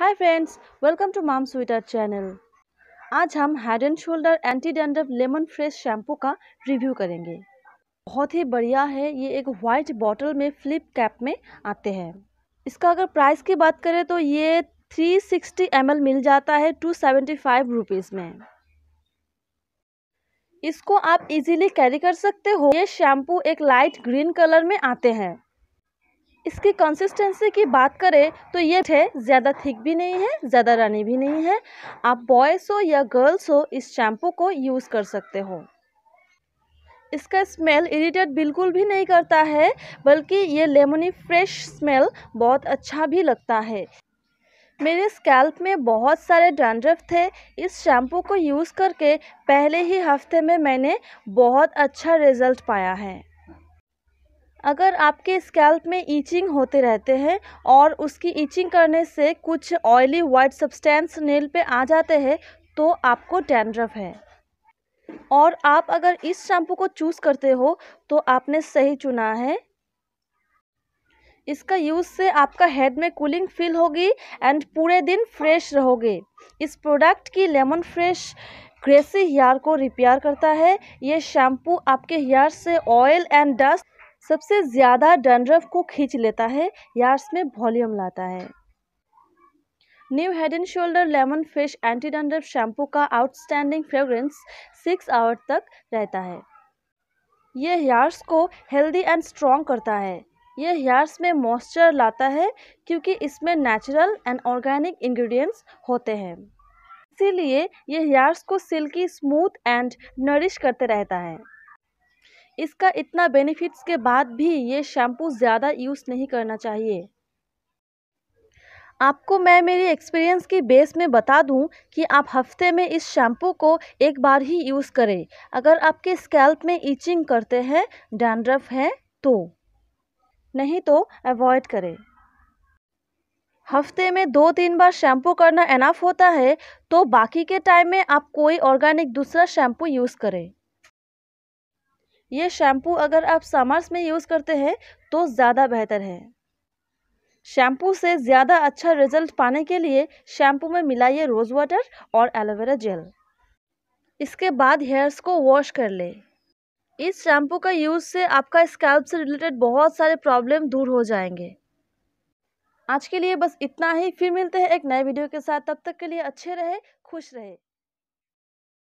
Hi friends welcome to mom sweeter channel आज हम Head and Shoulder anti dandruff lemon fresh shampoo का review करेंगे। बहुत ही बढ़िया है, ये एक वाइट बॉटल में फ्लिप कैप में आते हैं। इसका अगर प्राइस की बात करें तो ये 360 सिक्सटी मिल जाता है टू सेवेंटी फाइव रुपीज़ में। इसको आप इजीली कैरी कर सकते हो। ये शैम्पू एक लाइट ग्रीन कलर में आते हैं। इसकी कंसिस्टेंसी की बात करें तो ये है, ज़्यादा थिक भी नहीं है, ज़्यादा रनी भी नहीं है। आप बॉयज़ हो या गर्ल्स हो, इस शैम्पू को यूज़ कर सकते हो। इसका स्मेल इरिटेट बिल्कुल भी नहीं करता है, बल्कि ये लेमनी फ्रेश स्मेल बहुत अच्छा भी लगता है। मेरे स्कैल्प में बहुत सारे डैंड्रफ थे, इस शैम्पू को यूज़ करके पहले ही हफ़्ते में मैंने बहुत अच्छा रिज़ल्ट पाया है। अगर आपके स्कैल्प में ईचिंग होते रहते हैं और उसकी ईचिंग करने से कुछ ऑयली वाइट सब्सटेंस नेल पे आ जाते हैं तो आपको डैंड्रफ है। और आप अगर इस शैम्पू को चूज़ करते हो तो आपने सही चुना है। इसका यूज़ से आपका हेड में कूलिंग फील होगी एंड पूरे दिन फ्रेश रहोगे। इस प्रोडक्ट की लेमन फ्रेश ग्रेसी हेयर को रिपेयर करता है। ये शैम्पू आपके हेयर से ऑयल एंड डस्ट सबसे ज़्यादा डंड्रफ को खींच लेता है, यार्स में वॉल्यूम लाता है। New Head and Shoulder lemon fresh anti dandruff shampoo का आउटस्टैंडिंग फ्रेगरेंस सिक्स आवर तक रहता है। यह हेयर्स को हेल्दी एंड स्ट्रॉन्ग करता है। यह हेयर्स में मॉइस्चर लाता है, क्योंकि इसमें नेचुरल एंड ऑर्गेनिक इंग्रेडिएंट्स होते हैं। इसीलिए यह हेयर्स को सिल्की स्मूथ एंड नरिश करते रहता है। इसका इतना बेनिफिट्स के बाद भी ये शैम्पू ज़्यादा यूज़ नहीं करना चाहिए। आपको मैं मेरी एक्सपीरियंस की बेस में बता दूँ कि आप हफ़्ते में इस शैम्पू को एक बार ही यूज़ करें। अगर आपके स्कैल्प में ईचिंग करते हैं डैंड्रफ है तो। नहीं तो अवॉइड करें। हफ़्ते में दो तीन बार शैम्पू करना एनफ होता है तो बाकी के टाइम में आप कोई ऑर्गेनिक दूसरा शैम्पू यूज़ करें। ये शैम्पू अगर आप समर्स में यूज़ करते हैं तो ज़्यादा बेहतर है। शैम्पू से ज़्यादा अच्छा रिज़ल्ट पाने के लिए शैम्पू में मिलाइए रोज़ वाटर और एलोवेरा जेल। इसके बाद हेयर्स को वॉश कर ले। इस शैम्पू का यूज़ से आपका स्कैल्प से रिलेटेड बहुत सारे प्रॉब्लम दूर हो जाएँगे। आज के लिए बस इतना ही। फिर मिलते हैं एक नए वीडियो के साथ। तब तक के लिए अच्छे रहे, खुश रहे।